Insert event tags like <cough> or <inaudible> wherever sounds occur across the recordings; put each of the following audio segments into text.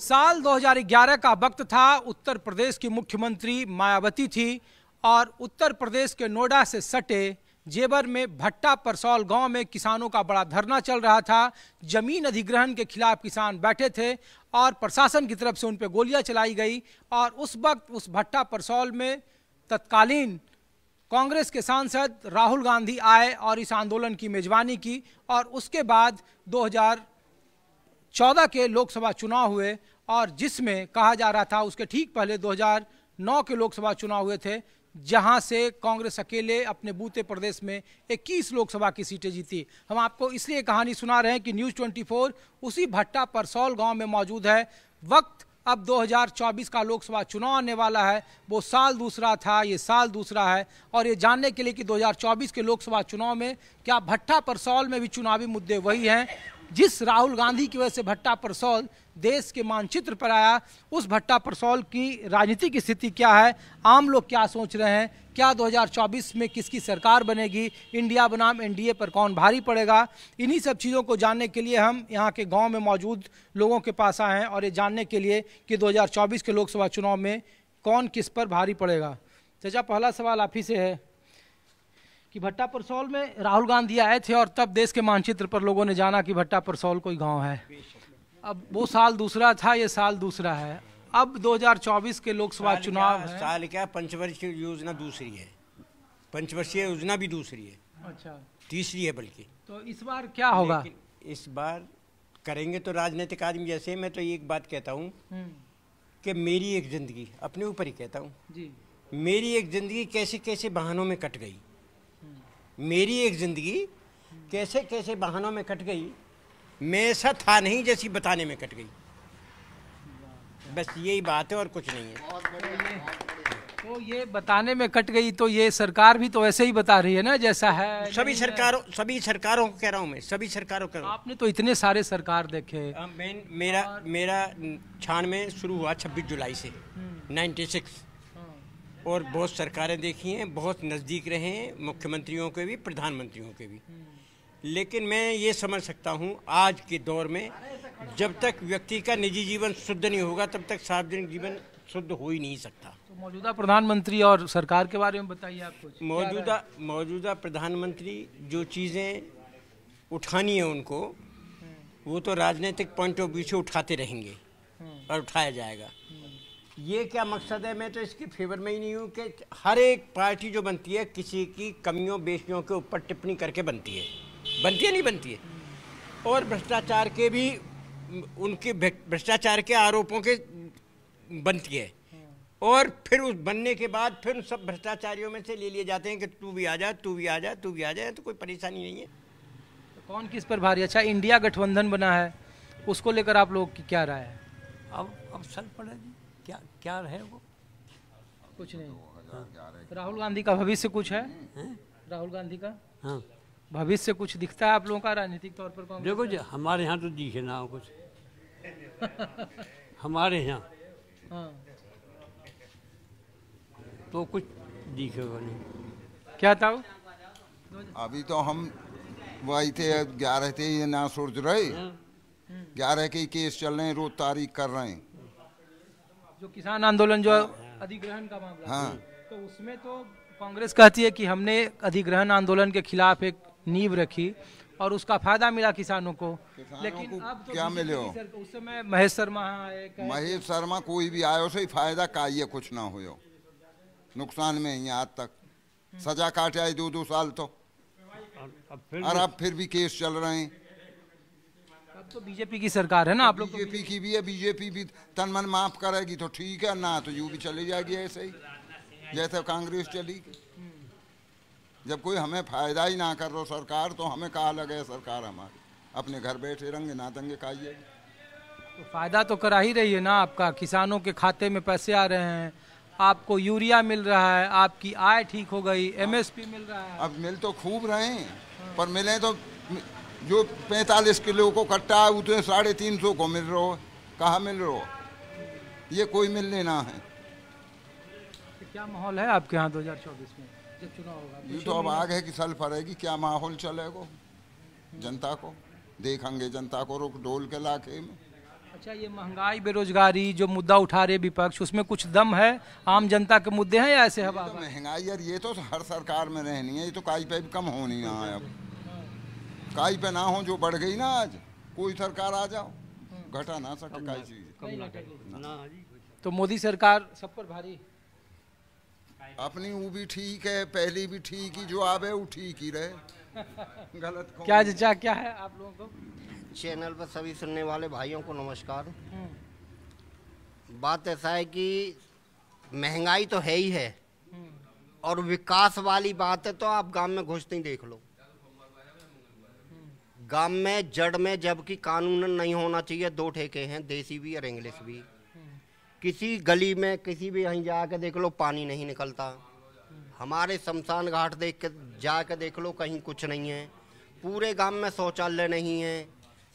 साल 2011 का वक्त था, उत्तर प्रदेश की मुख्यमंत्री मायावती थी और उत्तर प्रदेश के नोएडा से सटे जेबर में भट्टा परसौल गाँव में किसानों का बड़ा धरना चल रहा था। ज़मीन अधिग्रहण के खिलाफ किसान बैठे थे और प्रशासन की तरफ़ से उन पर गोलियाँ चलाई गई और उस वक्त उस भट्टा परसौल में तत्कालीन कांग्रेस के सांसद राहुल गांधी आए और इस आंदोलन की मेजबानी की और उसके बाद 2014 के लोकसभा चुनाव हुए और जिसमें कहा जा रहा था उसके ठीक पहले 2009 के लोकसभा चुनाव हुए थे, जहाँ से कांग्रेस अकेले अपने बूते प्रदेश में 21 लोकसभा की सीटें जीती। हम आपको इसलिए कहानी सुना रहे हैं कि न्यूज़ 24 उसी भट्टा परसौल गाँव में मौजूद है। वक्त अब 2024 का लोकसभा चुनाव आने वाला है। वो साल दूसरा था, ये साल दूसरा है और ये जानने के लिए कि 2024 के लोकसभा चुनाव में क्या भट्टा परसौल में भी चुनावी मुद्दे वही हैं जिस राहुल गांधी की वजह से भट्टा परसौल देश के मानचित्र पर आया, उस भट्टा परसौल की राजनीतिक स्थिति क्या है? आम लोग क्या सोच रहे हैं? क्या 2024 में किसकी सरकार बनेगी? इंडिया बनाम एनडीए पर कौन भारी पड़ेगा? इन्हीं सब चीज़ों को जानने के लिए हम यहाँ के गाँव में मौजूद लोगों के पास आए हैं और ये जानने के लिए कि 2024 के लोकसभा चुनाव में कौन किस पर भारी पड़ेगा। चाचा, पहला सवाल आप ही से है। कि भट्टा परसौल में राहुल गांधी आए थे और तब देश के मानचित्र पर लोगों ने जाना कि भट्टा परसौल कोई गाँव है। अब वो साल दूसरा था ये साल दूसरा है। अब 2024 के लोकसभा चुनाव क्या- है। साल क्या पंचवर्षीय योजना दूसरी है। पंचवर्षीय योजना भी दूसरी है। अच्छा। तीसरी है बल्कि। तो इस बार क्या होगा? इस बार करेंगे तो राजनीतिक आदमी जैसे मैं तो एक बात कहता हूँ हम्म, कि मेरी एक ज़िंदगी अपने ऊपर ही कहता हूँ। मेरी एक ज़िंदगी कैसे कैसे बहानों में कट गई। मेरी एक ज़िंदगी कैसे कैसे बहानों में कट गई मैं ऐसा था नहीं जैसी बताने में कट गई। बस यही बात है और कुछ नहीं है। तो ये बताने में कट गई तो ये सरकार भी तो ऐसे ही बता रही है ना जैसा है सभी सरकारों सभी सरकारों को कह रहा हूँ मैं सभी सरकारों को कह रहा हूँ। आपने तो इतने सारे सरकार देखे। मैं मेरा मेरा छान में शुरू हुआ 26 जुलाई से 96 और बहुत सरकारें देखी हैं बहुत नज़दीक रहे हैं मुख्यमंत्रियों के भी प्रधानमंत्रियों के भी। लेकिन मैं ये समझ सकता हूँ आज के दौर में जब तक व्यक्ति का निजी जीवन शुद्ध नहीं होगा तब तक सार्वजनिक जीवन शुद्ध हो ही नहीं सकता। तो मौजूदा प्रधानमंत्री और सरकार के बारे में बताइए आप कुछ। मौजूदा मौजूदा प्रधानमंत्री जो चीज़ें उठानी है उनको वो तो राजनीतिक पॉइंट ऑफ़ व्यू से उठाते रहेंगे और उठाया जाएगा। ये क्या मकसद है? मैं तो इसके फेवर में ही नहीं हूँ कि हर एक पार्टी जो बनती है किसी की कमियों बेशियों के ऊपर टिप्पणी करके बनती है। बनती है नहीं बनती है? और भ्रष्टाचार के भी उनके भ्रष्टाचार के आरोपों के बनती है। और फिर उस बनने के बाद फिर उन सब भ्रष्टाचारियों में से ले लिए जाते हैं कि तू भी आ जा तू भी आ जा तू भी आ जाए तो कोई परेशानी नहीं है। तो कौन किस पर भारी? अच्छा इंडिया गठबंधन बना है उसको लेकर आप लोग की क्या राय है? अब अब सर पड़ा जी। क्या क्या है वो? कुछ नहीं। राहुल गांधी का भविष्य कुछ है? हैं? राहुल गांधी का? हाँ। भविष्य कुछ दिखता है आप लोगों का राजनीतिक तौर पर देखो जी हमारे यहाँ तो दिखे ना हो कुछ। हमारे यहाँ। हाँ। तो कुछ दिखेगा नहीं। क्या था अभी तो हम वही थे ग्यारह थे ये ना सोच रहे। ग्यारह के केस चल रहे हैं रोज तारीख कर रहे हैं। जो किसान आंदोलन जो अधिग्रहण का मामला हाँ तो उसमें तो कांग्रेस कहती है कि हमने अधिग्रहण आंदोलन के खिलाफ एक नींव रखी और उसका फ़ायदा मिला किसानों को। किसानों लेकिन को अब तो क्या मिले हो? उस समय महेश शर्मा आए महेश शर्मा कोई भी आयो से फ़ायदा काइए कुछ ना हो। नुकसान में ही आज तक। सजा काट आई दो दो साल तो। और अब फिर और अब फिर भी केस चल रहे हैं। तो बीजेपी की सरकार है ना आप लोग तो बीजेपी की भी है बीजेपी भी तन मन माफ़ करेगी तो ठीक है ना तो यू भी चली जाएगी ऐसे ही जैसे कांग्रेस चली। जब कोई हमें फ़ायदा ही ना कर रहा सरकार तो हमें कहा लगे सरकार हमारी अपने घर बैठे रंगे ना दंगे खाइए। तो फ़ायदा तो करा ही रही है ना आपका किसानों के खाते में पैसे आ रहे हैं आपको यूरिया मिल रहा है आपकी आय ठीक हो गई एमएसपी मिल रहा है। अब मिल तो खूब रहे हैं पर मिले तो जो पैंतालीस किलो को कट्टा है उतने साढ़े तीन सौ को मिल रहा है। कहाँ मिल रहा है? ये कोई मिलने ना है। तो क्या माहौल है आपके यहाँ 2024 में? जब चुनाव होगा ये तो अब आगे की सल फरेगी क्या माहौल चलेगा? जनता को? देखेंगे जनता को रुक डोल के लाके में। अच्छा ये महँगाई बेरोजगारी जो मुद्दा उठा रहे विपक्ष उसमें कुछ दम है? आम जनता के मुद्दे हैं या ऐसे हवा तो महँगाई यार ये तो हर सरकार में रहनी है ये तो काई पे भी कम होनी ना है अब। काई पे ना हो जो बढ़ गई ना आज कोई सरकार आ जाओ। घटा ना सके काई चीज़ तो मोदी सरकार सब पर भारी? अपनी वो भी ठीक है पहली भी ठीक ही जो आवे वो ठीक ही रहे। <laughs> गलत क्या चर्चा क्या है आप लोगों को? चैनल पर सभी सुनने वाले भाइयों को नमस्कार। हम्म, बात ऐसा है कि महँगाई तो है ही है और विकास वाली बात है तो आप गाँव में घुसते ही देख लो। गाँव में जड़ में जबकि कानून नहीं होना चाहिए। दो ठेके हैं देसी भी और इंग्लिश भी। किसी गली में किसी भी यहीं जाके देख लो पानी नहीं निकलता। हमारे शमशान घाट देख के जाके देख लो कहीं कुछ नहीं है। पूरे गाँव में शौचालय नहीं है।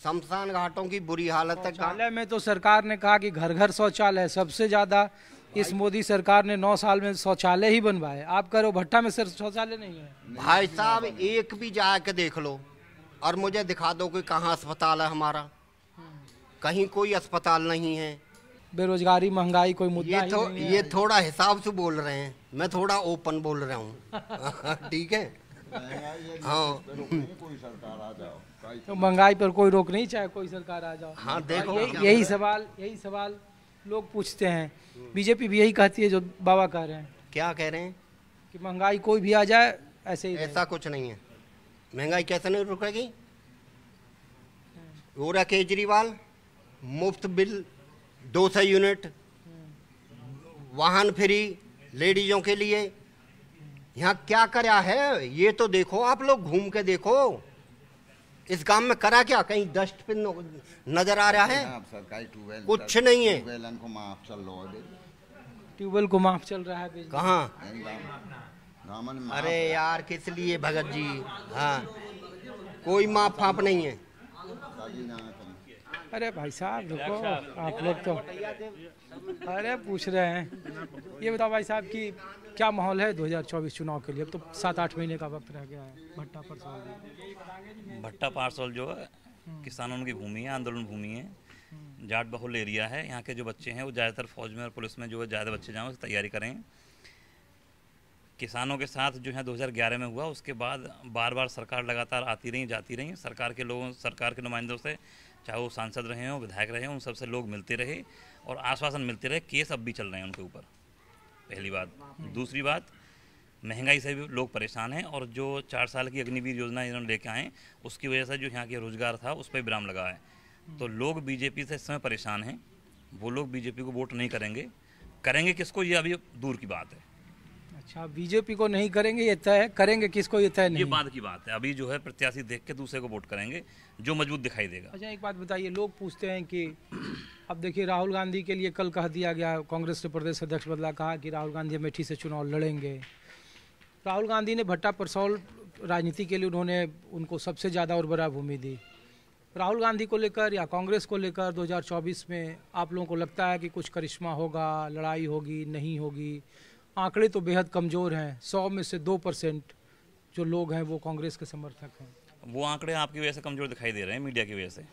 शमशान घाटों की बुरी हालत है। शौचालय में तो सरकार ने कहा कि घर घर शौचालय है। सबसे ज़्यादा इस मोदी सरकार ने नौ साल में शौचालय ही बनवाए। आप करो भट्टा में सर शौचालय नहीं है। भाई साहब एक भी जाके देख लो। और मुझे दिखा दो कि कहाँ अस्पताल है हमारा। कहीं कोई अस्पताल नहीं है। बेरोजगारी महँगाई कोई मुद्दा ये नहीं ये थोड़ा हिसाब से बोल रहे हैं। मैं थोड़ा ओपन बोल रहा हूँ। <laughs> ठीक है? हाँ। कोई सरकार आ जाओ काई तो महँगाई पर कोई रोक नहीं चाहे कोई सरकार आ जाओ। हाँ देखो। यही यही सवाल यही सवाल लोग पूछते हैं। बीजेपी भी यही कहती है जो बाबा कह रहे हैं। क्या कह रहे हैं? कि महँगाई कोई भी आ जाए ऐसे ही ऐसा कुछ नहीं है। महँगाई कैसे नहीं रुकेगी? हो रहा केजरीवाल मुफ़्त बिल 200 यूनिट वाहन फ्री लेडीजों के लिए। यहाँ क्या करा है? ये तो देखो आप लोग घूम के देखो। इस गाँव में करा क्या? कहीं डस्टबिन नज़र आ रहा है? आप सरकारी ट्यूबवेल कुछ नहीं है। ट्यूबवेल को माफ़ चल रहा है। कहाँ? अरे यार किस लिए भगत जी? हाँ। कोई माप फाप नहीं है। अरे भाई साहब रुको। आप लोग तो अरे पूछ रहे हैं। ये बताओ भाई साहब कि क्या माहौल है 2024 चुनाव के लिए? अब तो सात आठ महीने का वक्त रह गया है। भट्टा पर सवाल भट्टा पार्सल जो है किसानों की भूमि है आंदोलन भूमि है। जाट बहुल एरिया है। यहाँ के जो बच्चे हैं वो ज़्यादातर फौज में और पुलिस में जो है ज़्यादा बच्चे जाएँ उसकी तैयारी करें। किसानों के साथ जो है 2011 में हुआ, उसके बाद बार बार सरकार लगातार आती रही, जाती रही। सरकार के लोगों, सरकार के नुमाइंदों से चाहे वो सांसद रहे हों, विधायक रहे हों, उन सबसे लोग मिलते रहे और आश्वासन मिलते रहे, केस अब भी चल रहे हैं उनके ऊपर। पहली बात। दूसरी बात, महँगाई से भी लोग परेशान हैं और जो चार साल की अग्निवीर योजना इन्होंने लेके आए, उसकी वजह से जो यहाँ के रोज़गार था, उस पर विराम लगा है। तो लोग बीजेपी से इस समय परेशान हैं। वो लोग बीजेपी को वोट नहीं करेंगे। करेंगे किसको, ये अभी दूर की बात है। अच्छा बीजेपी को नहीं करेंगे ये तय है करेंगे किसको ये तय नहीं? ये बाद की बात है। अभी जो है प्रत्याशी देख के दूसरे को वोट करेंगे जो मज़बूत दिखाई देगा। अच्छा एक बात बताइए लोग पूछते हैं कि अब देखिए राहुल गांधी के लिए कल कह दिया गया कांग्रेस के प्रदेश अध्यक्ष बदला कहा कि राहुल गांधी अमेठी से चुनाव लड़ेंगे। राहुल गांधी ने भट्टा परसौल राजनीति के लिए उन्होंने उनको सबसे ज़्यादा और उर्वरा भूमि दी। राहुल गांधी को लेकर या कांग्रेस को लेकर 2024 में आप लोगों को लगता है कि कुछ करिश्मा होगा लड़ाई होगी नहीं होगी? आंकड़े तो बेहद कमज़ोर हैं। सौ में से दो परसेंट जो लोग हैं वो कांग्रेस के समर्थक हैं। वो आंकड़े आपकी वजह से कमज़ोर दिखाई दे रहे हैं मीडिया की वजह से।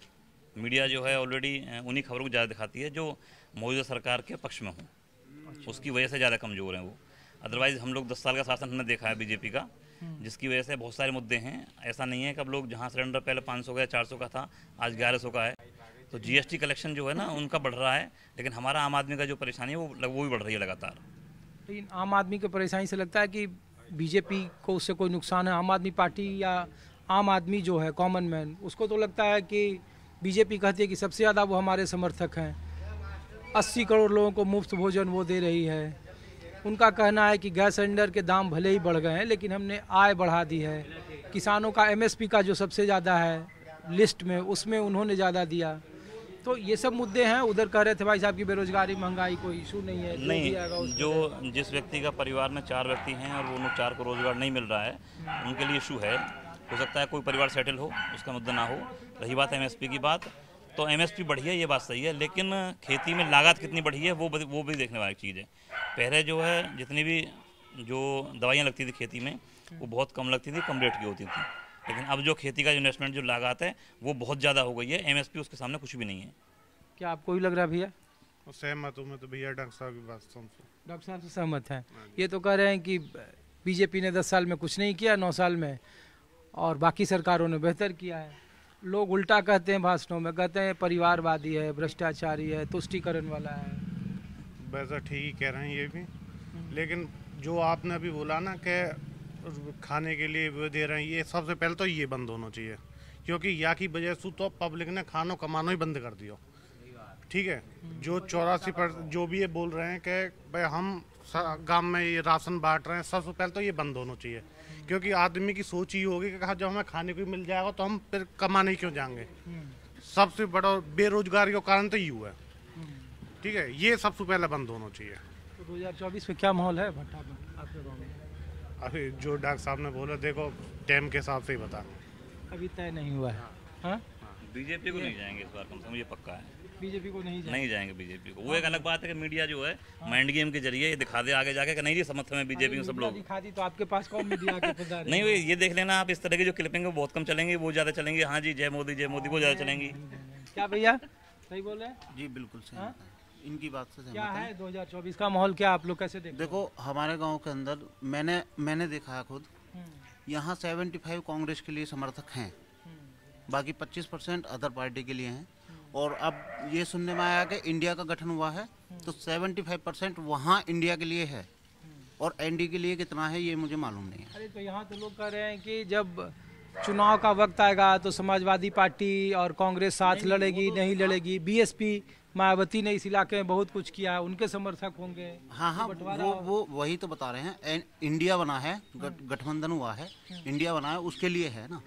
मीडिया जो है ऑलरेडी उन्हीं खबरों को ज़्यादा दिखाती है जो मौजूदा सरकार के पक्ष में हों। उसकी वजह से ज़्यादा कमज़ोर हैं वो। अदरवाइज़ हम लोग दस साल का शासन हमने देखा है बीजेपी का जिसकी वजह से बहुत सारे मुद्दे हैं। ऐसा नहीं है कि अब लोग जहाँ सिलेंडर पहले 500 का या 400 का था आज 1100 का है। तो जीएसटी कलेक्शन जो है ना उनका बढ़ रहा है लेकिन हमारा आम आदमी का जो परेशानी है वो वो भी बढ़ रही है लगातार। लेकिन आम आदमी को परेशानी से लगता है कि बीजेपी को उससे कोई नुकसान है? आम आदमी पार्टी या आम आदमी जो है कॉमन मैन उसको तो लगता है कि बीजेपी कहती है कि सबसे ज़्यादा वो हमारे समर्थक हैं। अस्सी करोड़ लोगों को मुफ़्त भोजन वो दे रही है। उनका कहना है कि गैस सिलेंडर के दाम भले ही बढ़ गए हैं, लेकिन हमने आय बढ़ा दी है। किसानों का एमएसपी का जो सबसे ज़्यादा है लिस्ट में, उसमें उन्होंने ज़्यादा दिया। तो ये सब मुद्दे हैं उधर कह रहे थे भाई साहब की बेरोजगारी महँगाई कोई इशू नहीं है नहीं जो जिस व्यक्ति का परिवार में चार व्यक्ति हैं और वो उन चार को रोज़गार नहीं मिल रहा है उनके लिए इशू है। हो सकता है कोई परिवार सेटल हो उसका मुद्दा ना हो। रही बात एमएसपी की बात तो एमएसपी बढ़ी है ये बात सही है लेकिन खेती में लागत कितनी बढ़ी है वो वो भी देखने वाली चीज़ है। पहले जो है जितनी भी जो दवाइयाँ लगती थी खेती में वो बहुत कम लगती थी कम रेट की होती थी। लेकिन अब जो खेती का इन्वेस्टमेंट जो लागत है वो बहुत ज़्यादा हो गई है। एमएसपी उसके सामने कुछ भी नहीं है। क्या आपको भी लग रहा है भैया? सहमत हूँ मैं तो भैया डॉक्टर साहब की बात से डॉक्टर साहब से सहमत हैं। ये तो कह रहे हैं कि बीजेपी ने दस साल में कुछ नहीं किया नौ साल में और बाकी सरकारों ने बेहतर किया है। लोग उल्टा कहते हैं भाषणों में कहते हैं परिवारवादी है भ्रष्टाचारी है तुष्टिकरण वाला है। वैसा ठीक ही कह रहे हैं ये भी। लेकिन जो आपने अभी बोला ना कि खाने के लिए वो दे रहे हैं, ये सबसे पहले तो ये बंद होना चाहिए। क्योंकि या की वजह से तो पब्लिक ने खाना कमाना ही बंद कर दिया। ठीक है? जो चौरासी पर जो भी ये बोल रहे हैं कि भाई हम गाँव में ये राशन बांट रहे हैं, सबसे पहले तो ये बंद होना चाहिए। क्योंकि आदमी की सोच ही होगी कि कहा जब हमें खाने को मिल जाएगा तो हम फिर कमाने क्यों जाएँगे? सबसे बड़ा बेरोजगारी का कारण तो ये हुआ है। ठीक है? ये सबसे पहले बंद होना चाहिए। तो 2024 में क्या माहौल है? भट्टा में आपके गाँव में? अभी जो डॉक्टर साहब ने बोला देखो टाइम के हिसाब से ही बता। अभी तय नहीं हुआ है। हाँ? बीजेपी को नहीं जाएँगे इस बार कम से कम ये पक्का है। बीजेपी को नहीं जाए नहीं जाएँगे बीजेपी को। वो एक अलग बात है कि मीडिया जो है माइंड गेम के ज़रिए ये दिखा दे आगे जाके कि नहीं जी समर्थन में बीजेपी में सब लोग। दिखा दी तो आपके पास कौन मीडिया के नहीं भाई ये देख लेना आप इस तरह की जो क्लिपिंग है बहुत कम चलेंगी वो ज़्यादा चलेंगी। हाँ जी जय मोदी जय मोदी वो ज़्यादा चलेंगी। क्या भैया? सही बोल रहे हैं? जी बिल्कुल सही हाँ? इनकी बात से क्या है है। 2024 का माहौल? क्या आप लोग कैसे देखते देखो हमारे गाँव के अंदर मैंने मैंने देखा है खुद। यहाँ 75 कांग्रेस के लिए समर्थक हैं। बाकी 25 परसेंट अदर पार्टी के लिए हैं। और अब ये सुनने में आया कि इंडिया का गठन हुआ है तो 75 परसेंट वहाँ इंडिया के लिए है। और एनडी के लिए कितना है ये मुझे मालूम नहीं है। अरे तो यहाँ तो लोग कह रहे हैं कि जब चुनाव का वक्त आएगा तो समाजवादी पार्टी और कांग्रेस साथ लड़ेगी नहीं लड़ेगी बीएसपी मायावती ने इस इलाके में बहुत कुछ किया उनके समर्थक होंगे। हाँ हाँ वो वो वही तो बता रहे हैं। इंडिया बना है गठबंधन हुआ है इंडिया बना है उसके लिए है ना।